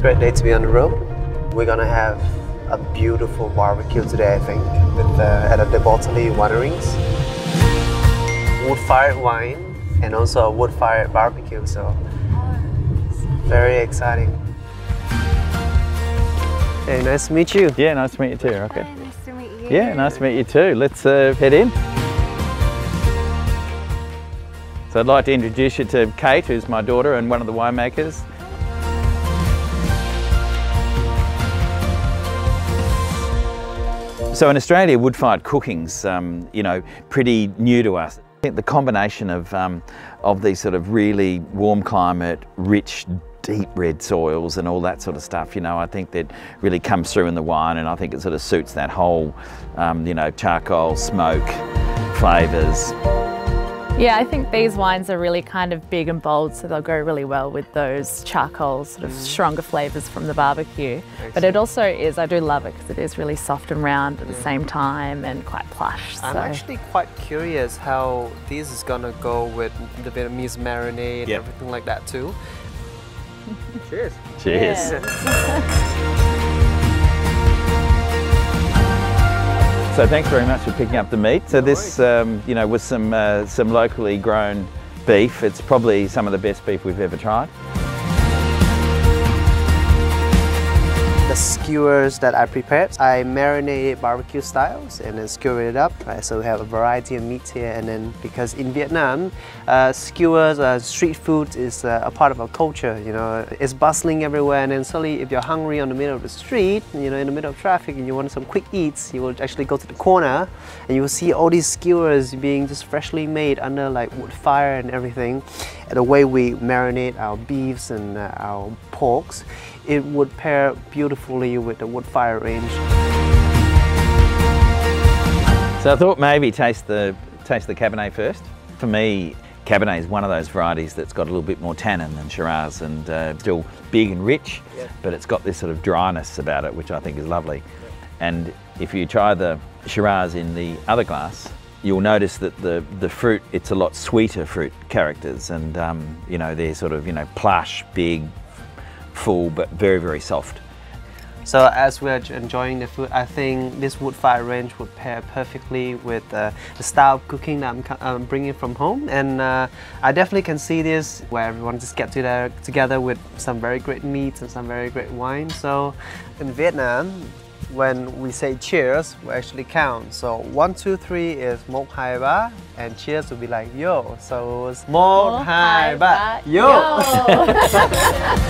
Great day to be on the road. We're gonna have a beautiful barbecue today, I think, with uh, at De Bortoli Wineries. Wood-fired wine and also a wood-fired barbecue, so very exciting. Hey, nice to meet you. Yeah, nice to meet you too. Okay. Hi, nice to meet you. Yeah, nice to meet you too. Let's uh, head in. So I'd like to introduce you to Kate, who's my daughter and one of the winemakers. So in Australia, wood-fired cooking's, um, you know, pretty new to us. I think the combination of, um, of these sort of really warm climate, rich, deep red soils and all that sort of stuff, you know, I think that really comes through in the wine and I think it sort of suits that whole, um, you know, charcoal, smoke, flavours. Yeah, I think these wines are really kind of big and bold, so they'll go really well with those charcoal, sort of mm. stronger flavours from the barbecue. But it also is, I do love it because it is really soft and round at the mm. same time and quite plush. I'm actually quite curious how this is gonna go with the Vietnamese marinade and everything like that too. Cheers. Cheers. So thanks very much for picking up the meat. So this, um, you know, was some uh, some locally grown beef. It's probably some of the best beef we've ever tried. The skewers that I prepared, I marinated barbecue styles and then skewered it up. Right, so we have a variety of meats here and then because in Vietnam, uh, skewers, uh, street food is uh, a part of our culture, you know. It's bustling everywhere and then suddenly if you're hungry on the middle of the street, you know, in the middle of traffic and you want some quick eats, you will actually go to the corner and you will see all these skewers being just freshly made under like wood fire and everything. And the way we marinate our beefs and uh, our porks, it would pair beautifully with the wood fire range. So I thought maybe taste the taste the Cabernet first. For me, Cabernet is one of those varieties that's got a little bit more tannin than Shiraz and uh, still big and rich, Yeah. but it's got this sort of dryness about it, which I think is lovely. And if you try the Shiraz in the other glass, you'll notice that the, the fruit, it's a lot sweeter fruit characters and, um, you know, they're sort of, you know, plush, big, full, but very, very soft. So as we're enjoying the food, I think this wood fire range would pair perfectly with uh, the style of cooking that I'm, co- I'm bringing from home. And uh, I definitely can see this where everyone just get together, together with some very great meats and some very great wine. So in Vietnam, when we say cheers, we actually count. So one, two, three is một hai ba, and cheers would be like yo. So it's một hai ba, yo. yo.